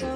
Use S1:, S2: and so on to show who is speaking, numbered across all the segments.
S1: Hey,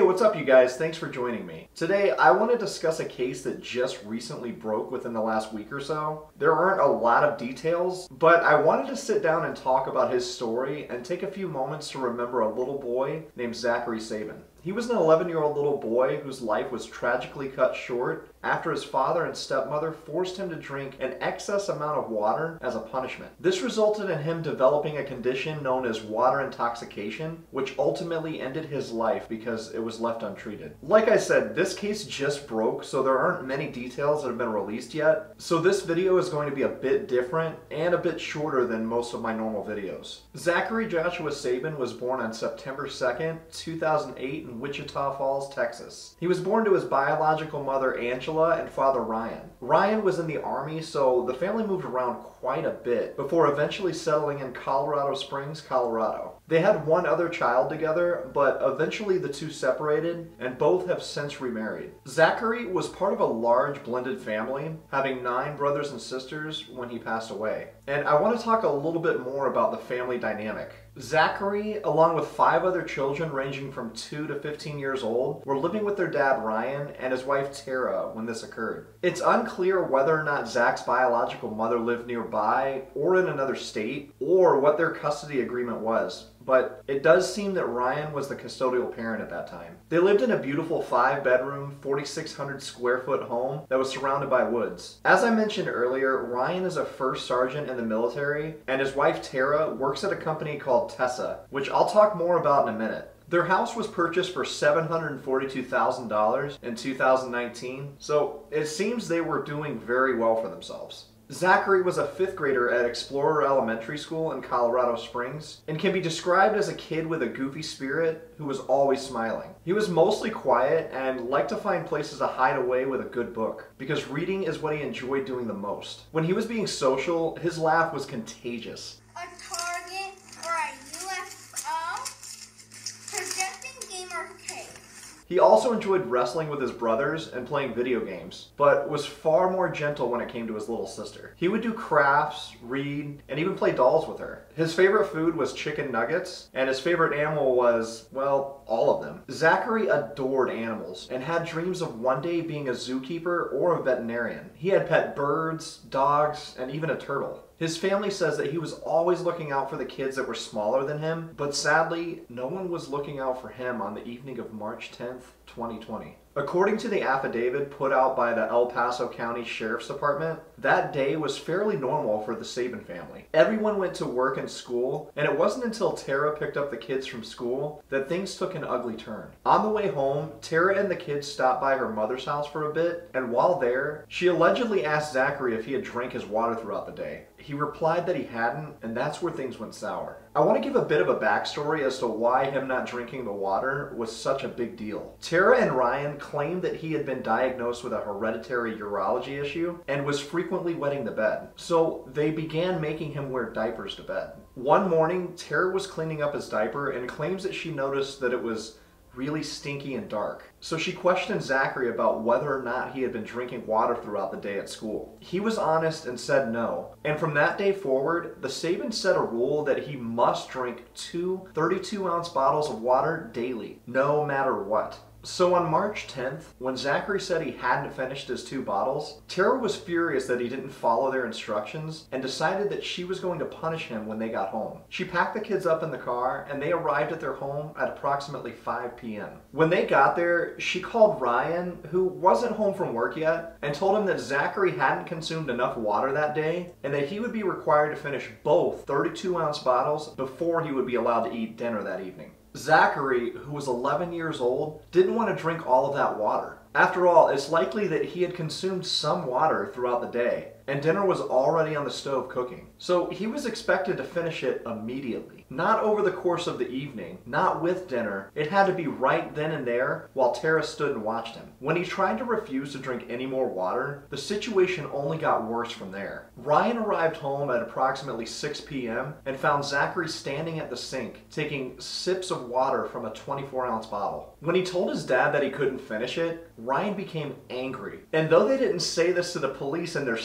S1: what's up you guys? Thanks for joining me. Today, I want to discuss a case that just recently broke within the last week or so. There aren't a lot of details, but I wanted to sit down and talk about his story and take a few moments to remember a little boy named Zachary Sabin. He was an 11 year old little boy whose life was tragically cut short after his father and stepmother forced him to drink an excess amount of water as a punishment. This resulted in him developing a condition known as water intoxication, which ultimately ended his life because it was left untreated. Like I said, this case just broke, so there aren't many details that have been released yet. So this video is going to be a bit different and a bit shorter than most of my normal videos. Zachary Joshua Sabin was born on September 2nd, 2008 in Wichita Falls, Texas. He was born to his biological mother Angela and father Ryan. Ryan was in the army, so the family moved around quite a bit before eventually settling in Colorado Springs, Colorado. They had one other child together, but eventually the two separated, and both have since remarried. Zachary was part of a large blended family, having nine brothers and sisters when he passed away. And I want to talk a little bit more about the family dynamic. Zachary, along with five other children ranging from 2 to 15 years old, were living with their dad Ryan and his wife Tara when this occurred. It's unclear whether or not Zach's biological mother lived nearby or in another state, or what their custody agreement was but it does seem that Ryan was the custodial parent at that time. They lived in a beautiful five bedroom, 4,600 square foot home that was surrounded by woods. As I mentioned earlier, Ryan is a first sergeant in the military, and his wife Tara works at a company called Tessa, which I'll talk more about in a minute. Their house was purchased for $742,000 in 2019, so it seems they were doing very well for themselves. Zachary was a fifth grader at Explorer Elementary School in Colorado Springs and can be described as a kid with a goofy spirit who was always smiling. He was mostly quiet and liked to find places to hide away with a good book because reading is what he enjoyed doing the most. When he was being social, his laugh was contagious. He also enjoyed wrestling with his brothers and playing video games, but was far more gentle when it came to his little sister. He would do crafts, read, and even play dolls with her. His favorite food was chicken nuggets, and his favorite animal was, well, all of them. Zachary adored animals and had dreams of one day being a zookeeper or a veterinarian. He had pet birds, dogs, and even a turtle. His family says that he was always looking out for the kids that were smaller than him, but sadly, no one was looking out for him on the evening of March 10th, 2020. According to the affidavit put out by the El Paso County Sheriff's Department, that day was fairly normal for the Sabin family. Everyone went to work and school, and it wasn't until Tara picked up the kids from school that things took an ugly turn. On the way home, Tara and the kids stopped by her mother's house for a bit, and while there, she allegedly asked Zachary if he had drank his water throughout the day. He replied that he hadn't, and that's where things went sour. I want to give a bit of a backstory as to why him not drinking the water was such a big deal. Tara and Ryan claimed that he had been diagnosed with a hereditary urology issue and was frequently wetting the bed. So they began making him wear diapers to bed. One morning, Tara was cleaning up his diaper and claims that she noticed that it was really stinky and dark. So she questioned Zachary about whether or not he had been drinking water throughout the day at school. He was honest and said no. And from that day forward, the Sabin set a rule that he must drink two 32 ounce bottles of water daily, no matter what. So on March 10th, when Zachary said he hadn't finished his two bottles, Tara was furious that he didn't follow their instructions and decided that she was going to punish him when they got home. She packed the kids up in the car and they arrived at their home at approximately 5 p.m. When they got there, she called Ryan, who wasn't home from work yet, and told him that Zachary hadn't consumed enough water that day and that he would be required to finish both 32 ounce bottles before he would be allowed to eat dinner that evening. Zachary, who was 11 years old, didn't want to drink all of that water. After all, it's likely that he had consumed some water throughout the day, and dinner was already on the stove cooking. So he was expected to finish it immediately. Not over the course of the evening, not with dinner. It had to be right then and there while Tara stood and watched him. When he tried to refuse to drink any more water, the situation only got worse from there. Ryan arrived home at approximately 6 p.m. and found Zachary standing at the sink, taking sips of water from a 24 ounce bottle. When he told his dad that he couldn't finish it, Ryan became angry. And though they didn't say this to the police in their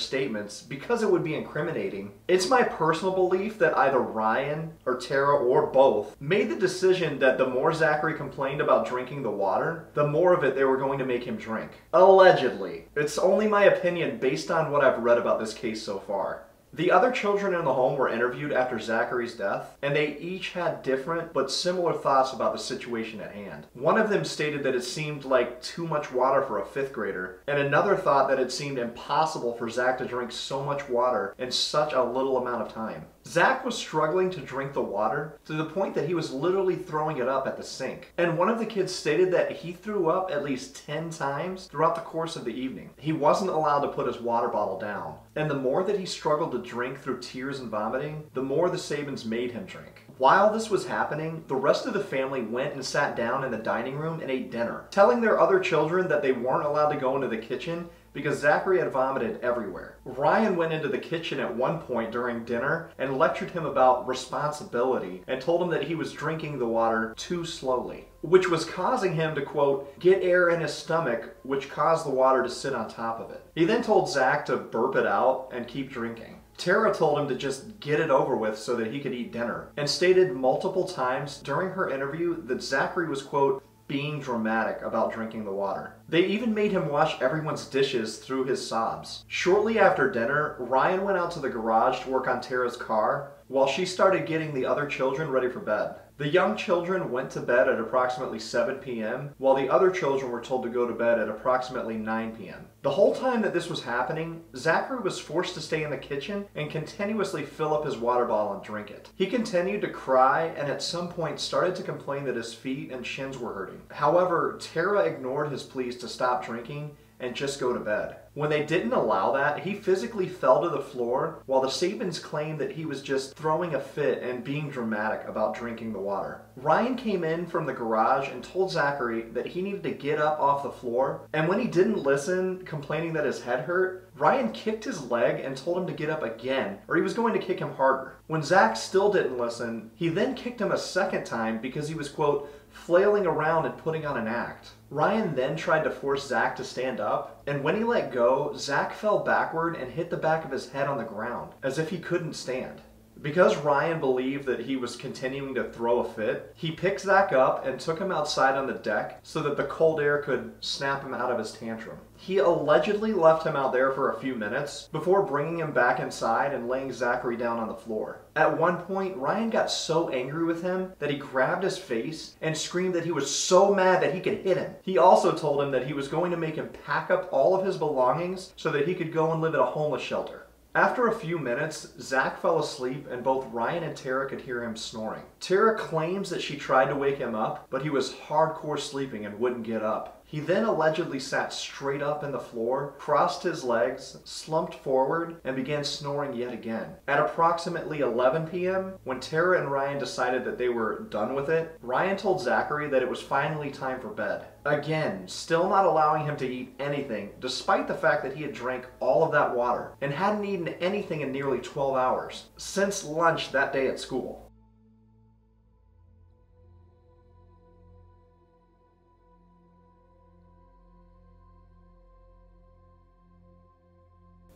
S1: because it would be incriminating, it's my personal belief that either Ryan or Tara or both made the decision that the more Zachary complained about drinking the water, the more of it they were going to make him drink. Allegedly. It's only my opinion based on what I've read about this case so far. The other children in the home were interviewed after Zachary's death, and they each had different but similar thoughts about the situation at hand. One of them stated that it seemed like too much water for a fifth grader, and another thought that it seemed impossible for Zach to drink so much water in such a little amount of time. Zach was struggling to drink the water to the point that he was literally throwing it up at the sink. And one of the kids stated that he threw up at least 10 times throughout the course of the evening. He wasn't allowed to put his water bottle down. And the more that he struggled to drink through tears and vomiting, the more the Sabins made him drink. While this was happening, the rest of the family went and sat down in the dining room and ate dinner, telling their other children that they weren't allowed to go into the kitchen because Zachary had vomited everywhere. Ryan went into the kitchen at one point during dinner and lectured him about responsibility and told him that he was drinking the water too slowly, which was causing him to, quote, get air in his stomach, which caused the water to sit on top of it. He then told Zach to burp it out and keep drinking. Tara told him to just get it over with so that he could eat dinner, and stated multiple times during her interview that Zachary was, quote, being dramatic about drinking the water. They even made him wash everyone's dishes through his sobs. Shortly after dinner, Ryan went out to the garage to work on Tara's car while she started getting the other children ready for bed. The young children went to bed at approximately 7 p.m., while the other children were told to go to bed at approximately 9 p.m. The whole time that this was happening, Zachary was forced to stay in the kitchen and continuously fill up his water bottle and drink it. He continued to cry and at some point started to complain that his feet and shins were hurting. However, Tara ignored his pleas to stop drinking and just go to bed. When they didn't allow that, he physically fell to the floor while the Sabins claimed that he was just throwing a fit and being dramatic about drinking the water. Ryan came in from the garage and told Zachary that he needed to get up off the floor, and when he didn't listen, complaining that his head hurt, Ryan kicked his leg and told him to get up again, or he was going to kick him harder. When Zach still didn't listen, he then kicked him a second time because he was, quote, flailing around and putting on an act. Ryan then tried to force Zach to stand up, and when he let go, Zach fell backward and hit the back of his head on the ground, as if he couldn't stand. Because Ryan believed that he was continuing to throw a fit, he picked Zach up and took him outside on the deck so that the cold air could snap him out of his tantrum. He allegedly left him out there for a few minutes before bringing him back inside and laying Zachary down on the floor. At one point, Ryan got so angry with him that he grabbed his face and screamed that he was so mad that he could hit him. He also told him that he was going to make him pack up all of his belongings so that he could go and live at a homeless shelter. After a few minutes, Zach fell asleep and both Ryan and Tara could hear him snoring. Tara claims that she tried to wake him up, but he was hardcore sleeping and wouldn't get up. He then allegedly sat straight up in the floor, crossed his legs, slumped forward, and began snoring yet again. At approximately 11 p.m., when Tara and Ryan decided that they were done with it, Ryan told Zachary that it was finally time for bed. Again, still not allowing him to eat anything, despite the fact that he had drank all of that water and hadn't eaten anything in nearly 12 hours since lunch that day at school.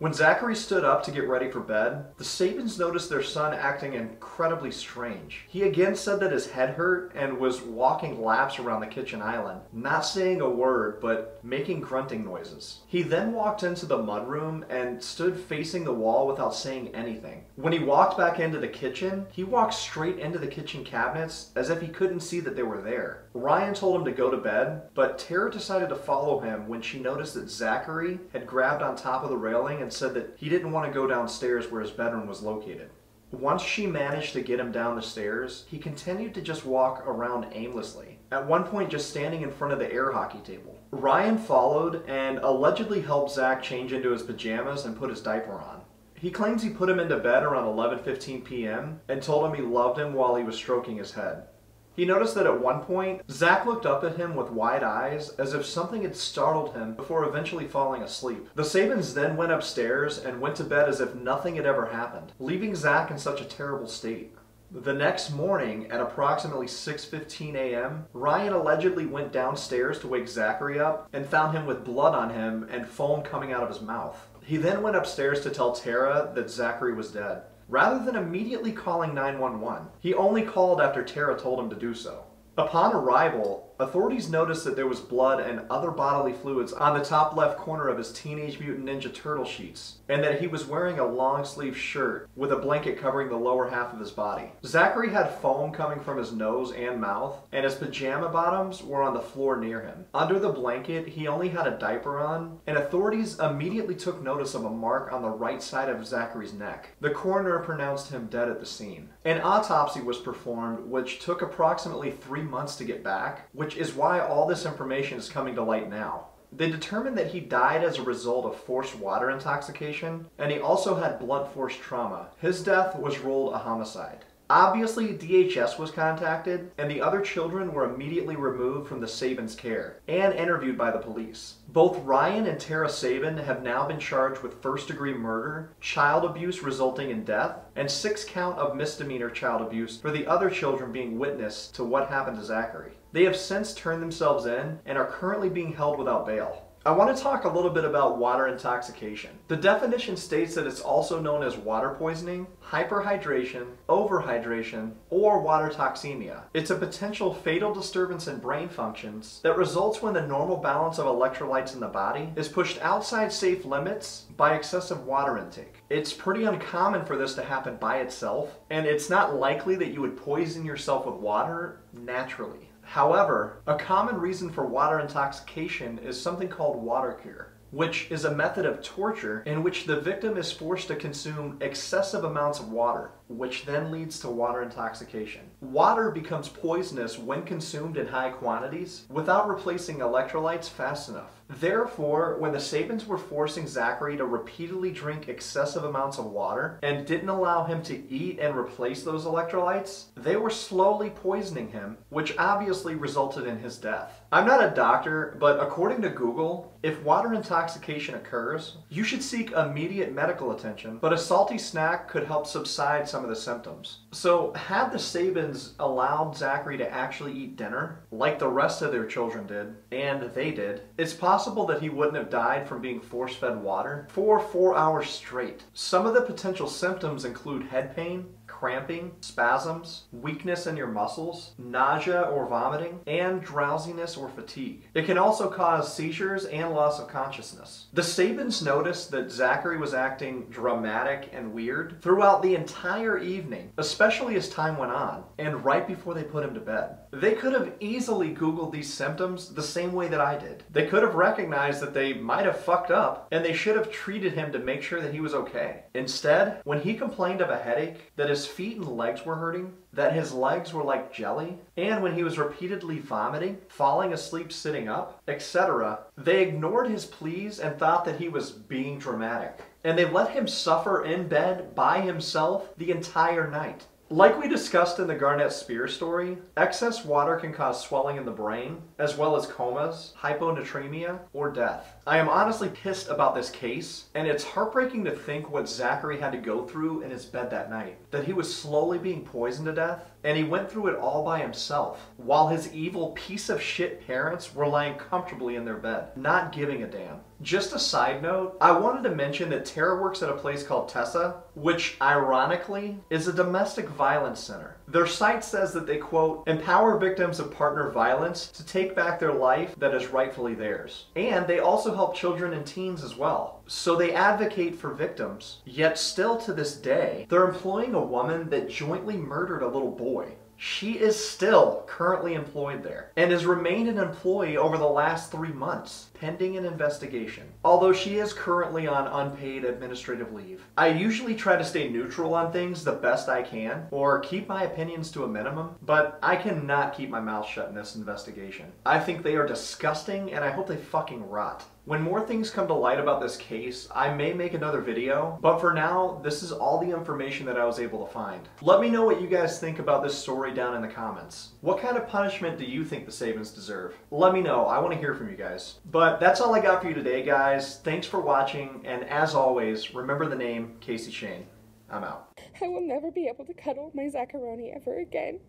S1: When Zachary stood up to get ready for bed, the Sabins noticed their son acting incredibly strange. He again said that his head hurt and was walking laps around the kitchen island, not saying a word but making grunting noises. He then walked into the mudroom and stood facing the wall without saying anything. When he walked back into the kitchen, he walked straight into the kitchen cabinets as if he couldn't see that they were there. Ryan told him to go to bed, but Tara decided to follow him when she noticed that Zachary had grabbed on top of the railing and said that he didn't want to go downstairs where his bedroom was located. Once she managed to get him down the stairs, he continued to just walk around aimlessly, at one point just standing in front of the air hockey table. Ryan followed and allegedly helped Zach change into his pajamas and put his diaper on. He claims he put him into bed around 11:15 p.m. and told him he loved him while he was stroking his head. He noticed that at one point, Zach looked up at him with wide eyes as if something had startled him before eventually falling asleep. The Sabins then went upstairs and went to bed as if nothing had ever happened, leaving Zach in such a terrible state. The next morning, at approximately 6:15 a.m., Ryan allegedly went downstairs to wake Zachary up and found him with blood on him and foam coming out of his mouth. He then went upstairs to tell Tara that Zachary was dead. Rather than immediately calling 911, he only called after Tara told him to do so. Upon arrival, authorities noticed that there was blood and other bodily fluids on the top left corner of his Teenage Mutant Ninja Turtle sheets, and that he was wearing a long sleeve shirt with a blanket covering the lower half of his body. Zachary had foam coming from his nose and mouth, and his pajama bottoms were on the floor near him. Under the blanket, he only had a diaper on, and authorities immediately took notice of a mark on the right side of Zachary's neck. The coroner pronounced him dead at the scene. An autopsy was performed, which took approximately three months to get back, which is why all this information is coming to light now. They determined that he died as a result of forced water intoxication, and he also had blunt force trauma. His death was ruled a homicide. Obviously, DHS was contacted, and the other children were immediately removed from the Sabins' care and interviewed by the police. Both Ryan and Tara Sabin have now been charged with first degree murder, child abuse resulting in death, and six count of misdemeanor child abuse for the other children being witness to what happened to Zachary. They have since turned themselves in and are currently being held without bail. I want to talk a little bit about water intoxication. The definition states that it's also known as water poisoning, hyperhydration, overhydration, or water toxemia. It's a potential fatal disturbance in brain functions that results when the normal balance of electrolytes in the body is pushed outside safe limits by excessive water intake. It's pretty uncommon for this to happen by itself, and it's not likely that you would poison yourself with water naturally. However, a common reason for water intoxication is something called water cure, which is a method of torture in which the victim is forced to consume excessive amounts of water, which then leads to water intoxication. Water becomes poisonous when consumed in high quantities without replacing electrolytes fast enough. Therefore, when the Sabins were forcing Zachary to repeatedly drink excessive amounts of water and didn't allow him to eat and replace those electrolytes, they were slowly poisoning him, which obviously resulted in his death. I'm not a doctor, but according to Google, if water intoxication occurs, you should seek immediate medical attention, but a salty snack could help subside some of the symptoms. So, had the Sabins allowed Zachary to actually eat dinner, like the rest of their children did, and they did, it's possible that he wouldn't have died from being force fed water for four hours straight. Some of the potential symptoms include head pain, cramping, spasms, weakness in your muscles, nausea or vomiting, and drowsiness or fatigue. It can also cause seizures and loss of consciousness. The Sabins noticed that Zachary was acting dramatic and weird throughout the entire evening, especially as time went on, and right before they put him to bed. They could have easily Googled these symptoms the same way that I did. They could have recognized that they might have fucked up, and they should have treated him to make sure that he was okay. Instead, when he complained of a headache, that his feet and legs were hurting, that his legs were like jelly, and when he was repeatedly vomiting, falling asleep sitting up, etc., they ignored his pleas and thought that he was being dramatic. And they let him suffer in bed by himself the entire night. Like we discussed in the Garnett Spear story, excess water can cause swelling in the brain, as well as comas, hyponatremia, or death. I am honestly pissed about this case, and it's heartbreaking to think what Zachary had to go through in his bed that night. That he was slowly being poisoned to death, and he went through it all by himself, while his evil piece of shit parents were lying comfortably in their bed, not giving a damn. Just a side note, I wanted to mention that Tara works at a place called Tessa, which ironically is a domestic violence center. Their site says that they, quote, empower victims of partner violence to take back their life that is rightfully theirs. And they also help children and teens as well. So they advocate for victims. Yet still to this day, they're employing a woman that jointly murdered a little boy. She is still currently employed there and has remained an employee over the last three months, pending an investigation. Although she is currently on unpaid administrative leave. I usually try to stay neutral on things the best I can, or keep my opinions to a minimum, but I cannot keep my mouth shut in this investigation. I think they are disgusting and I hope they fucking rot. When more things come to light about this case, I may make another video, but for now, this is all the information that I was able to find. Let me know what you guys think about this story down in the comments. What kind of punishment do you think the Sabins deserve? Let me know, I want to hear from you guys. But that's all I got for you today, guys. Thanks for watching, and as always, remember the name Kasey Shane. I'm out.
S2: I will never be able to cuddle my Zacharoni ever again.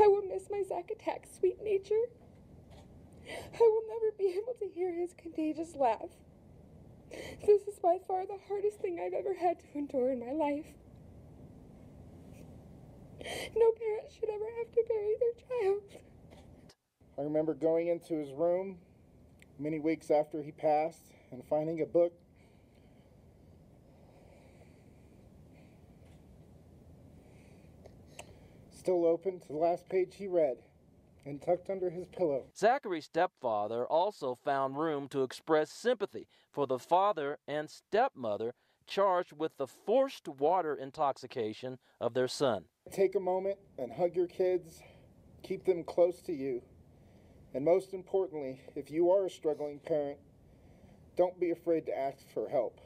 S2: I will miss my Zac Attack sweet nature. I will never be able to hear his contagious laugh. This is by far the hardest thing I've ever had to endure in my life. No parent should ever have to bury their child.
S3: I remember going into his room many weeks after he passed and finding a book still open to the last page he read and tucked under his pillow.
S4: Zachary's stepfather also found room to express sympathy for the father and stepmother charged with the forced water intoxication of their son.
S3: Take a moment and hug your kids, keep them close to you. And most importantly, if you are a struggling parent, don't be afraid to ask for help.